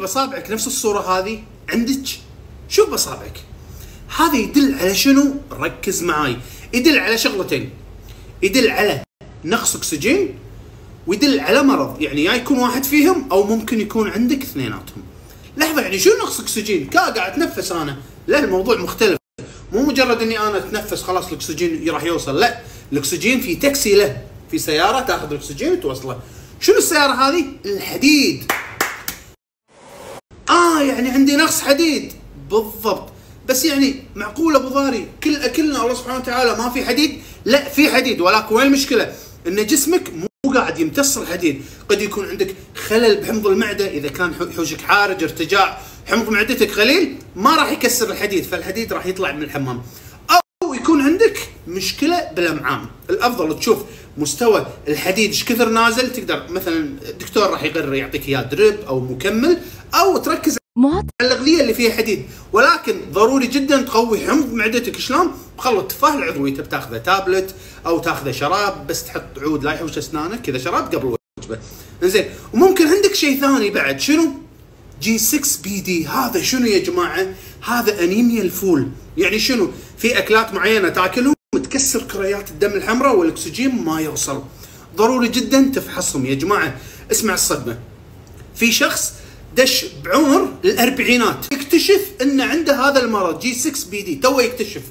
باصابعك نفس الصورة هذه عندك؟ شوف باصابعك هذا يدل على شنو؟ ركز معاي. يدل على شغلتين. يدل على نقص أكسجين ويدل على مرض. يعني يا يكون واحد فيهم أو ممكن يكون عندك اثنيناتهم. لحظة يعني شو نقص أكسجين؟ كا قاعد أتنفس أنا. لا الموضوع مختلف. مو مجرد إني أنا أتنفس خلاص الأكسجين راح يوصل. لا الأكسجين في تاكسي له. في سيارة تاخذ الأكسجين وتوصله. شنو السيارة هذه؟ الحديد. آه يعني عندي نقص حديد. بالضبط. بس يعني معقول أبو ضاري كل أكلنا الله سبحانه وتعالى ما في حديد؟ لا في حديد. ولكن وين المشكلة؟ إن جسمك مو قاعد يمتص الحديد. قد يكون عندك خلل بحمض المعدة. إذا كان حوشك حارج ارتجاع حمض معدتك قليل ما راح يكسر الحديد. فالحديد راح يطلع من الحمام. أو يكون عندك مشكلة بالامعاء الأفضل تشوف مستوى الحديد إيش كثر نازل. تقدر مثلا الدكتور راح يقرر يعطيك إياه drip أو مكمل أو تركز على الاغذيه اللي فيها حديد ولكن ضروري جدا تقوي حمض معدتك شلون؟ بخلط التفاح العضوي تبي تاخذه تابلت أو تاخذه شراب بس تحط عود لا يحوش أسنانك كذا شراب قبل الوجبة. زين وممكن عندك شيء ثاني بعد شنو؟ G6PD هذا شنو يا جماعة؟ هذا أنيميا الفول يعني شنو؟ في أكلات معينة تأكلهم تكسر كريات الدم الحمراء والأكسجين ما يوصل. ضروري جدا تفحصهم يا جماعة اسمع الصدمة. في شخص دش بعمر الأربعينات. يكتشف إن عنده هذا المرض G6PD تو يكتشف.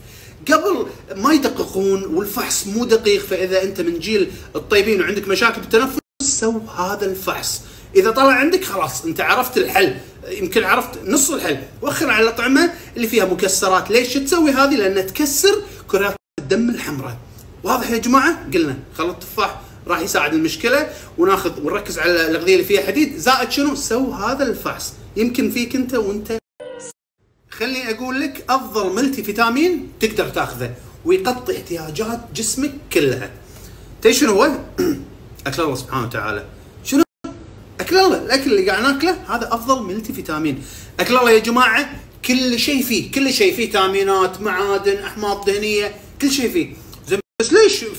قبل ما يدققون والفحص مو دقيق فإذا أنت من جيل الطيبين وعندك مشاكل بالتنفس سو هذا الفحص. إذا طلع عندك خلاص أنت عرفت الحل. يمكن عرفت نص الحل. وخر على الاطعمه اللي فيها مكسرات. ليش تسوي هذه؟ لأن تكسر كرات الدم الحمراء. واضح يا جماعة؟ قلنا خلط التفاح. راح يساعد المشكلة وناخذ ونركز على الأغذية اللي فيها حديد. زائد شنو؟ سو هذا الفحص. يمكن فيك أنت وأنت. خليني أقول لك أفضل ملتي فيتامين تقدر تاخذه ويغطي احتياجات جسمك كلها. تدري شنو هو؟ أكل الله سبحانه وتعالى. شنو؟ أكل الله. الأكل اللي قاعد ناكله هذا أفضل ملتي فيتامين أكل الله يا جماعة كل شيء فيه. كل شيء فيه فيتامينات معادن أحماض دهنية كل شيء فيه.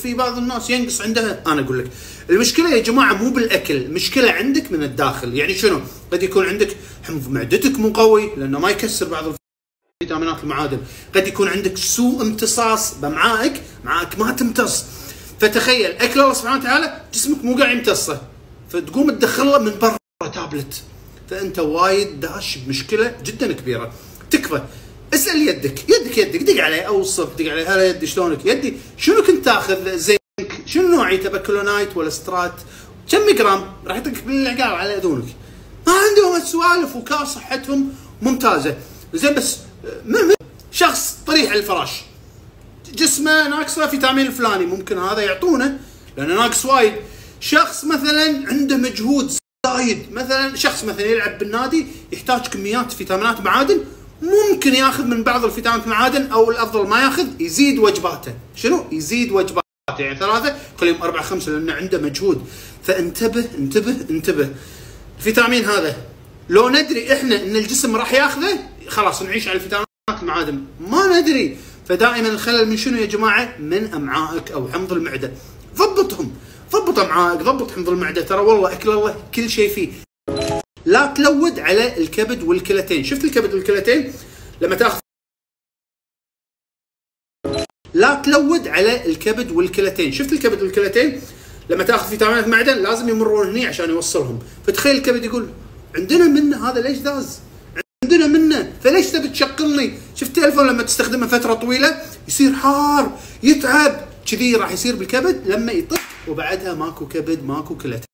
في بعض الناس ينقص عندها أنا أقول لك المشكلة يا جماعة مو بالأكل المشكلة عندك من الداخل. يعني شنو؟ قد يكون عندك حمض معدتك مو قوي لأنه ما يكسر بعض الفيتامينات المعادن. قد يكون عندك سوء امتصاص بامعائك أمعاءك ما تمتص. فتخيل أكل الله سبحانه وتعالى جسمك مو قاعد يمتصه. فتقوم تدخله من برا تابلت. فأنت وايد داش بمشكلة جدا كبيرة. تكفى. اسأل يدك يدك يدك دق عليه أوصف دق عليه هلا يدي شلونك؟ يدي شنو كنت تاخذ زنك شنو نوعيته picolinate ولا citrate؟ كم جرام راح يعطيك بالعقال على أذونك. ما عندهم سوالف وكا صحتهم ممتازة. زين بس شخص طريح على الفراش. جسمه ناقصه فيتامين الفلاني ممكن هذا يعطونه لأنه ناقص وايد. شخص مثلا عنده مجهود زايد. مثلا شخص مثلا يلعب بالنادي يحتاج كميات فيتامينات معادن ممكن ياخذ من بعض الفيتامينات المعادن أو الأفضل ما ياخذ يزيد وجباته. شنو؟ يزيد وجباته. يعني ثلاثة كل يوم أربعة خمسة لأنه عنده مجهود. فانتبه انتبه انتبه. الفيتامين هذا لو ندري إحنا إن الجسم راح ياخذه خلاص نعيش على الفيتامينات المعادن ما ندري. فدائما الخلل من شنو يا جماعة؟ من أمعائك أو حمض المعدة. ضبطهم ضبط أمعائك ضبط حمض المعدة. ترى والله أكل الله كل شيء فيه. لا تلود على الكبد والكلتين شفت الكبد والكلتين لما تاخذ لا تلود على الكبد والكلتين شفت الكبد والكلتين لما تاخذ فيتامينات معدن لازم يمرون هني عشان يوصلهم. فتخيل الكبد يقول عندنا منه هذا ليش داز؟ عندنا منه فليش تبي تشغلني شفت التليفون لما تستخدمه فترة طويلة؟ يصير حار يتعب. كذي راح يصير بالكبد لما يطق وبعدها ماكو كبد ماكو كلتين